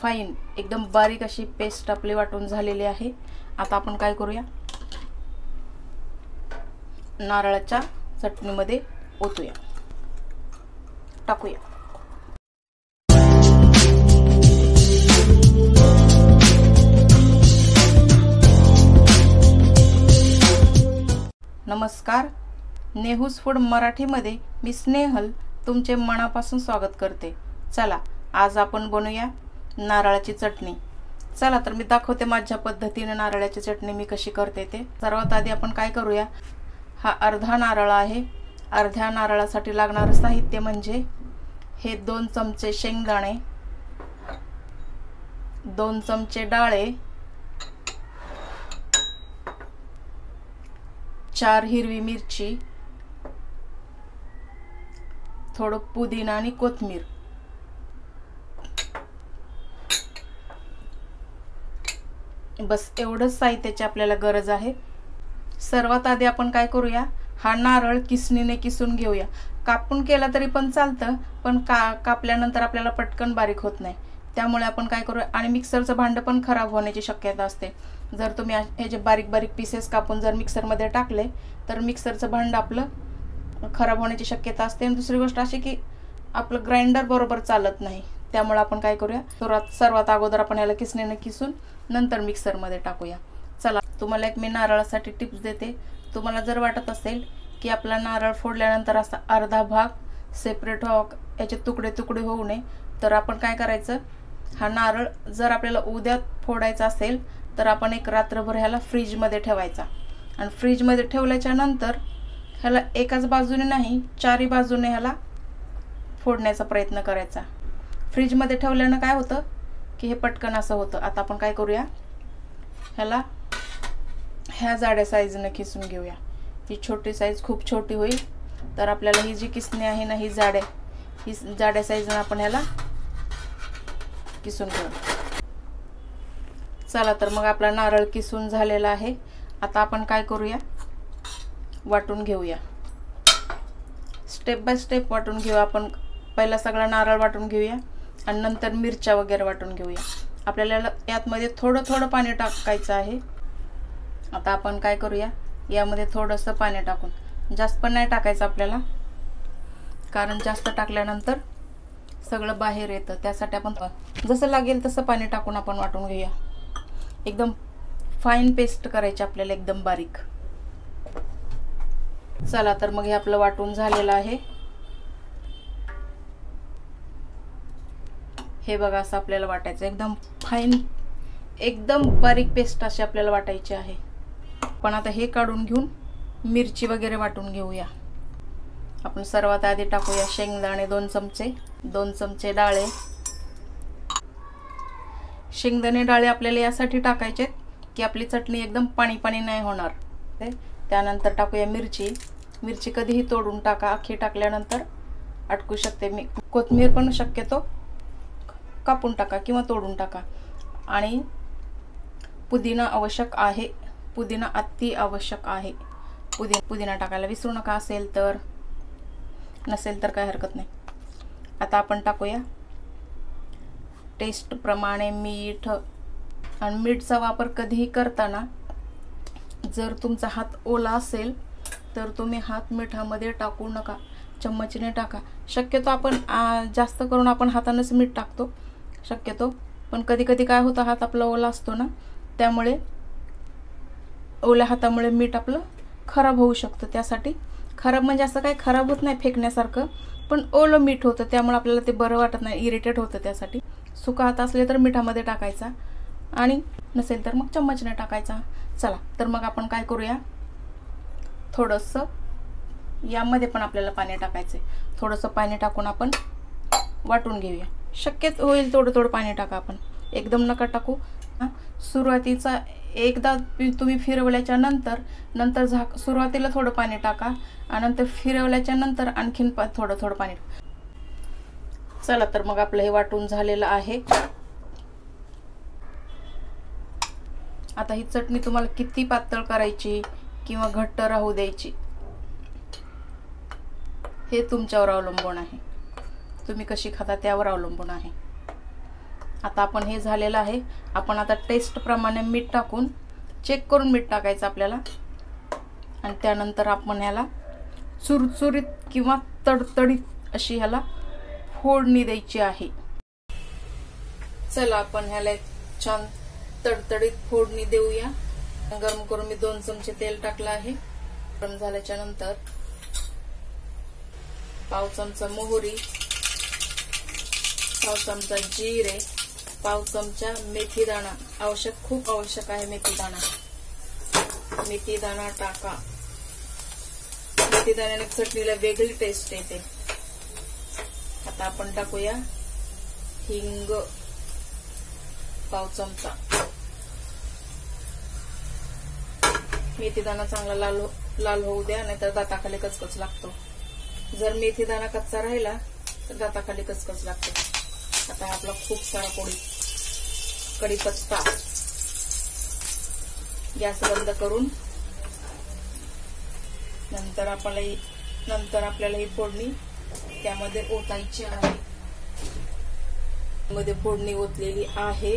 Fine एकदम बारीक अशी पेस्ट आपली वाटून झालेली आहे. आता आपण काय करूया? नारळाच्या चटणीमध्ये ओतूया. टाकूया. नमस्कार. नेहूज फूड मराठीमध्ये मी स्नेहल तुमचे मनापासून स्वागत करते. चला आज आपण बनवूया नारळाची चटणी. चला तर मी दाखवते माझ्या पद्धतीने नारळाची चटणी मी कशी करते ते. सर्वात आधी आपण काय करूया? हा अर्धा नारळ आहे. अर्ध्या नारळासाठी लागणारं साहित्य म्हणजे हे दोन चमचे शेंगदाणे दोन चमचे डाळे चार हिरवी मिरची थोडं पुदिना आणि कोथमीर बस एवढंच साहित्याची आपल्याला गरज आहे. सर्वात आधी आपण काय करूया? हा नारळ किसणीने किसून घेऊया. कापून केला तरी पण चालतं पण का कापल्यानंतर आपल्याला पटकन बारीक होत नाही. त्यामुळे आपण काय करूया? आणि मिक्सरचं भांडं पण खराब होण्याची शक्यता असते. जर तुम्ही हे जे बारीक बारीक पीसेस कापून जर मिक्सरमध्ये टाकले तर मिक्सरचं भांडं आपलं खराब होण्याची शक्यता असते. आणि दुसरी गोष्ट अशी की आपलं ग्राइंडर बरोबर चालत नाही. त्यामुळे आपण काय करूया? सुरुवात सर्वात अगोदर आपण याला किसणीनं किसून नंतर मिक्सरमध्ये टाकूया. चला तुम्हाला एक मी नारळासाठी टिप्स देते. तुम्हाला जर वाटत असेल की आपला नारळ फोडल्यानंतर असा अर्धा भाग सेपरेट व्हावा हो, याचे तुकडे तुकडे होऊ नये तर आपण काय करायचं? हा नारळ जर आपल्याला उद्या फोडायचा असेल तर आपण एक रात्रभर ह्याला फ्रीजमध्ये ठेवायचा. आणि फ्रीजमध्ये ठेवल्याच्या नंतर ह्याला एकाच बाजूने नाही चारही बाजूने ह्याला फोडण्याचा प्रयत्न करायचा. फ्रीजमध्ये ठेवल्यानं काय होतं? की हे पटकन असं होतं. आता आपण काय करूया? ह्याला ह्या जाड्या साईजनं खिसून घेऊया. ही छोटी साईज खूप छोटी होईल. तर आपल्याला ही जी किसणी आहे ना ही जाड्या ही जाड्या साईजनं आपण ह्याला किसून घेऊ. चला तर मग आपला नारळ किसून झालेला आहे. आता आपण काय करूया? वाटून घेऊया. स्टेप बाय स्टेप वाटून घेऊया आपण. पहिला सगळा नारळ वाटून घेऊया. आणि नंतर मिरच्या वगैरे वाटून घेऊया. आपल्याला यातमध्ये थोडं थोडं पाणी टाकायचं आहे. आता आपण काय करूया? यामध्ये थोडंसं पाणी टाकून. जास्त पण नाही टाकायचं आपल्याला. कारण जास्त टाकल्यानंतर सगळं बाहेर येतं. त्यासाठी आपण जसं लागेल तसं पाणी टाकून आपण वाटून घेऊया. एकदम फाईन पेस्ट करायची आपल्याला एकदम बारीक. चला तर मग हे आपलं वाटून झालेलं आहे. हे बघा असं आपल्याला वाटायचं. एकदम फाईन एकदम बारीक पेस्ट अशी आपल्याला वाटायची आहे. पण आता हे काढून घेऊन मिरची वगैरे वाटून घेऊया. आपण सर्वात आधी टाकूया शेंगदाणे दोन चमचे दोन चमचे डाळे. शेंगदाणे डाळे आपल्याला यासाठी टाकायचे की आपली चटणी एकदम पाणी पाणी नाही होणार. त्यानंतर टाकूया मिरची. मिरची कधीही तोडून टाका. अख्खी टाकल्यानंतर अटकू शकते. मी कोथमीर पण शक्यतो कापून टाका किंवा तोडून टाका. आणि पुदिना आवश्यक आहे. पुदिना अति आवश्यक आहे. पुदिना पुदिना टाकायला विसरू नका असेल तर नसेल तर काही हरकत नाही. आता आपण टाकूया. टेस्टप्रमाणे मीठ आणि मीठचा वापर कधीही करताना जर तुमचा हात ओला असेल तर तुम्ही हात मिठामध्ये टाकू नका. चम्मचीने टाका. शक्यतो आपण जास्त करून आपण हातानंच मीठ टाकतो. शक्यतो. पण कधी कधी काय होतं हात आपला ओला असतो ना त्यामुळे ओल्या हातामुळे मीठ आपलं खराब होऊ शकतं. त्यासाठी खराब म्हणजे असं काही खराब होत नाही फेकण्यासारखं पण ओलं मीठ होतं त्यामुळे आपल्याला ते बरं वाटत नाही इरिटेट होतं त्यासाठी. सुका हात असले तर मिठामध्ये टाकायचा आणि नसेल तर मग चम्मचने टाकायचा. चला तर मग आपण काय करूया? थोडंसं यामध्ये पण आपल्याला पाणी टाकायचं आहे थोडंसं पाणी टाकून आपण वाटून घेऊया. शक्यच होईल थोडं थोडं पाणी टाका आपण. एकदम नका टाकू. हां? सुरुवातीचा एकदा तुम्ही फिरवल्याच्या नंतर नंतर झाक सुरुवातीला थोडं पाणी टाका आणि नंतर फिरवल्याच्या नंतर आणखीन पा थोडं थोडं पाणी चला तर मग आपलं हे वाटून झालेलं आहे. आता ही चटणी तुम्हाला किती पातळ करायची किंवा घट्ट राहू द्यायची हे तुमच्यावर अवलंबून आहे. तुम्ही कशी खाता त्यावर अवलंबून आहे. आता आपण हे झालेलं आहे. आपण आता टेस्ट प्रमाणे मीठ टाकून चेक करून मीठ टाकायचं आपल्याला. आणि त्यानंतर आपण ह्याला चुरचुरीत किंवा तडतडीत अशी ह्याला फोडणी द्यायची आहे. चला आपण ह्याला एक छान तडतडीत फोडणी देऊया. गरम करून मी दोन चमचे तेल टाकलं आहे. गरम झाल्याच्यानंतर पाव चमचा मोहरी. पाव चमचा जिरे पाव चमचा मेथी दाणा आवश्यक खूप आवश्यक आहे मेथी दाणा मेथी दाणा टाका. मेथी दाण्याने चटणीला वेगळी टेस्ट येते. आता आपण टाकूया हिंग पाव चमचा. मेथी दाणा चांगला लाल हो, लाल होऊ द्या नाहीतर दाताखाली कचकच लागतो. जर मेथी दाणा कच्चा राहिला तर दाताखाली कचकच लागतो. आता आपला खूप सारा पोळी कढीपत्ता गॅस बंद करून नंतर आपल्याला नंतर आपल्याला ही फोडणी त्यामध्ये ओतायची आहे. मध्ये फोडणी ओतलेली आहे.